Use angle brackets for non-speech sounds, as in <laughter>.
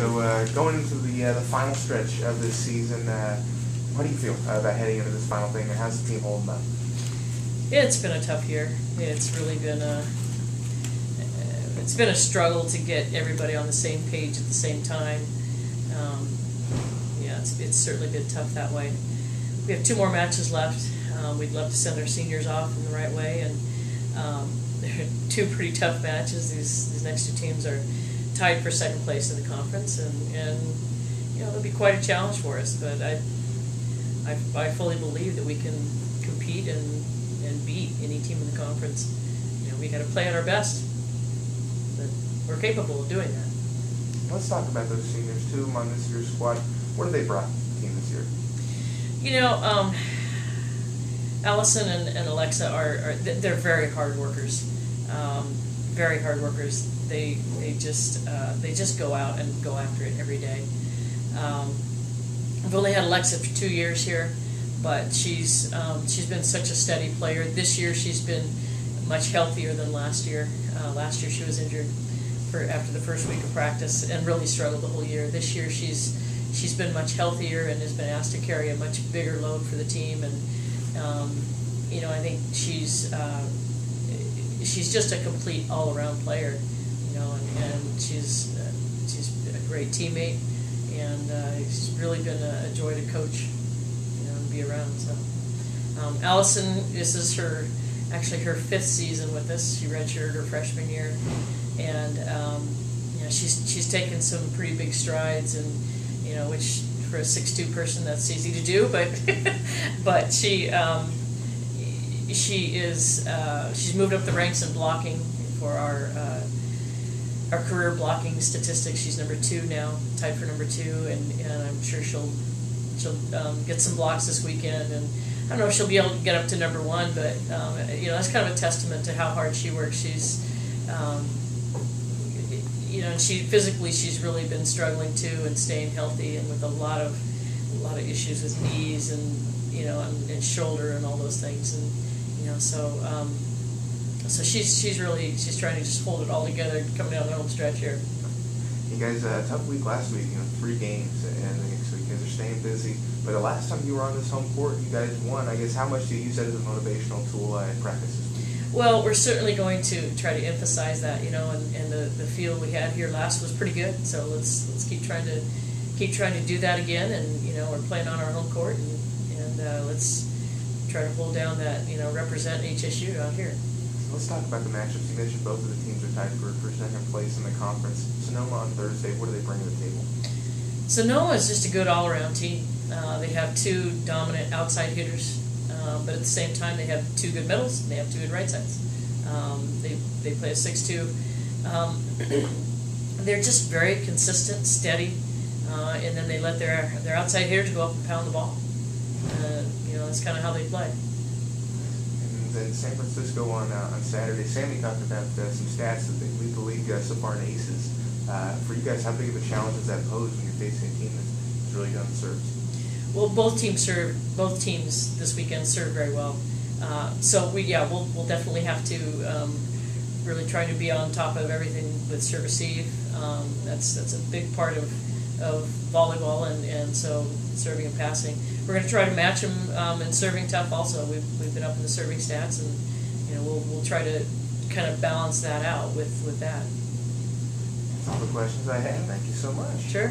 So uh, going into the uh, the final stretch of this season, uh, how do you feel about heading into this final thing, and how's the team holding up? It's been a tough year. It's really been a it's been a struggle to get everybody on the same page at the same time. Um, yeah, it's, it's certainly been tough that way. We have two more matches left. Um, we'd love to send our seniors off in the right way, and um, <laughs> they're two pretty tough matches. These these next two teams are tied for second place in the conference, and, and you know it'll be quite a challenge for us. But I, I, I fully believe that we can compete and, and beat any team in the conference. You know, we got to play at our best. But we're capable of doing that. Let's talk about those seniors. two on this year's squad. What have they brought to the team this year? You know, um, Allison and, and Alexa are, are they're very hard workers. Um, very hard workers. They they just uh, they just go out and go after it every day. Um, I've only had Alexa for two years here, but she's um, she's been such a steady player. This year she's been much healthier than last year. Uh, last year she was injured for after the first week of practice and really struggled the whole year. This year she's she's been much healthier and has been asked to carry a much bigger load for the team. And um, you know I think she's uh, she's just a complete all around player. You know, and, and she's uh, she's a great teammate and uh, it's really been a, a, joy to coach, you know, and be around. So, um, Allison, this is her actually her fifth season with us. She redshirted her freshman year, and um, you know she's she's taken some pretty big strides, and you know which for a six-two person that's easy to do, but <laughs> but she. Um, she is uh, she's moved up the ranks in blocking for our uh, our career blocking statistics. She's number two now, tied for number two, and, and I'm sure she'll she'll um, get some blocks this weekend. And I don't know if she'll be able to get up to number one, but um, you know that's kind of a testament to how hard she works. She's um, you know, she physically she's really been struggling too and staying healthy, and with a lot of a lot of issues with knees and you know and, and shoulder and all those things, and you know so. Um, so she's she's really she's trying to just hold it all together coming down the home stretch here. You guys, uh, tough week last week. You know, three games, and so you guys are staying busy. But the last time you were on this home court, you guys won. I guess how much do you use that as a motivational tool uh, in practice? Well, we're certainly going to try to emphasize that, you know, and, and the, the field we had here last was pretty good. So let's let's keep trying to keep trying to do that again, and you know, we're playing on our home court, and, and uh, let's try to hold down that you know represent HSU out here. Let's talk about the matchups. You mentioned both of the teams are tied for, for second place in the conference. Sonoma on Thursday, what do they bring to the table? Sonoma is just a good all-around team. Uh, they have two dominant outside hitters, uh, but at the same time they have two good middles and they have two good right sides. Um, they, they play a 6-2. Um, <coughs> they're just very consistent, steady, uh, and then they let their their outside hitters go up and pound the ball. Uh, you know, that's kind of how they play And then San Francisco on uh, on Saturday. Sammy talked about uh, some stats that they lead the league uh, so far in aces. Uh, for you guys, how big of a challenge does that pose when you're facing a team that's really done serves? Well, both teams serve. Both teams this weekend serve very well. Uh, so we yeah we'll we'll definitely have to um, really try to be on top of everything with serve receive. Um, that's that's a big part of of volleyball and, and so serving and passing. We're going to try to match them um, in serving tough also. We've, we've been up in the serving stats and you know we'll, we'll try to kind of balance that out with, with that. That's all the questions I had. Thank you so much. Sure.